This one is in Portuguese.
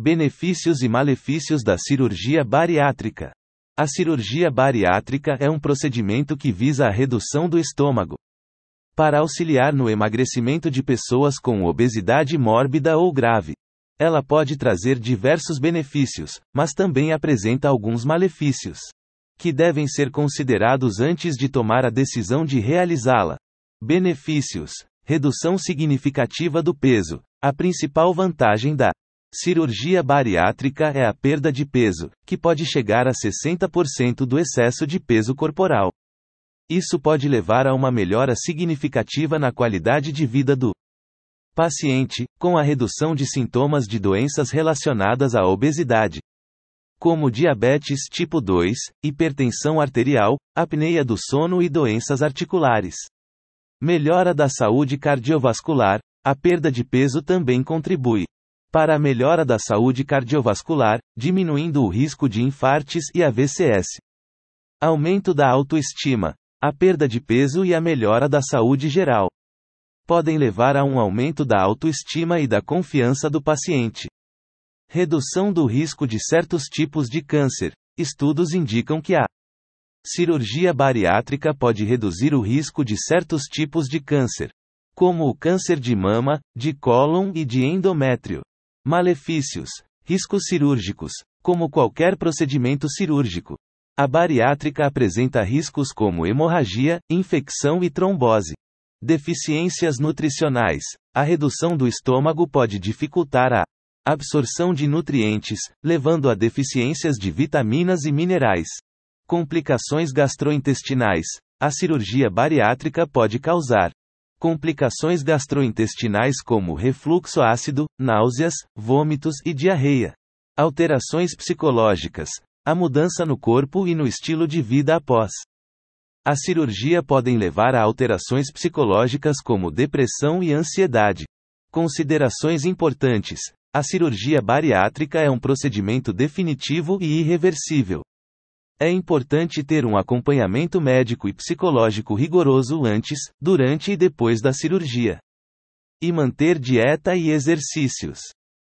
Benefícios e malefícios da cirurgia bariátrica. A cirurgia bariátrica é um procedimento que visa a redução do estômago. Para auxiliar no emagrecimento de pessoas com obesidade mórbida ou grave. Ela pode trazer diversos benefícios, mas também apresenta alguns malefícios. Que devem ser considerados antes de tomar a decisão de realizá-la. Benefícios: redução significativa do peso. A principal vantagem da Cirurgia bariátrica é a perda de peso, que pode chegar a 60% do excesso de peso corporal. Isso pode levar a uma melhora significativa na qualidade de vida do paciente, com a redução de sintomas de doenças relacionadas à obesidade, como diabetes tipo 2, hipertensão arterial, apneia do sono e doenças articulares. Melhora da saúde cardiovascular, a perda de peso também contribui para a melhora da saúde cardiovascular, diminuindo o risco de infartes e AVCS. Aumento da autoestima, a perda de peso e a melhora da saúde geral podem levar a um aumento da autoestima e da confiança do paciente. Redução do risco de certos tipos de câncer. Estudos indicam que a cirurgia bariátrica pode reduzir o risco de certos tipos de câncer, como o câncer de mama, de cólon e de endométrio. Malefícios. Riscos cirúrgicos. Como qualquer procedimento cirúrgico, a bariátrica apresenta riscos como hemorragia, infecção e trombose. Deficiências nutricionais. A redução do estômago pode dificultar a absorção de nutrientes, levando a deficiências de vitaminas e minerais. Complicações gastrointestinais. A cirurgia bariátrica pode causar Complicações gastrointestinais como refluxo ácido, náuseas, vômitos e diarreia. Alterações psicológicas. A mudança no corpo e no estilo de vida após. A cirurgia podem levar a alterações psicológicas como depressão e ansiedade. Considerações importantes: a cirurgia bariátrica é um procedimento definitivo e irreversível. É importante ter um acompanhamento médico e psicológico rigoroso antes, durante e depois da cirurgia. E manter dieta e exercícios.